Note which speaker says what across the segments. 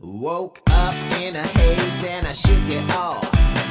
Speaker 1: Woke up in a haze and I shook it off.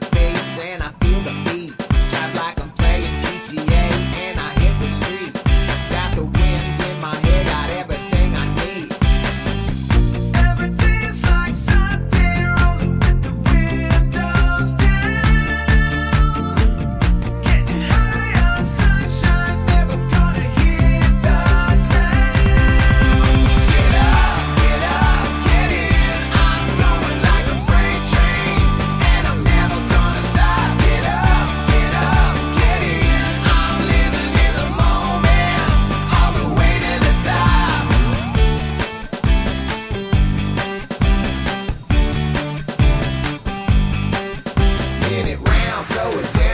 Speaker 1: the face and I now, throw it down.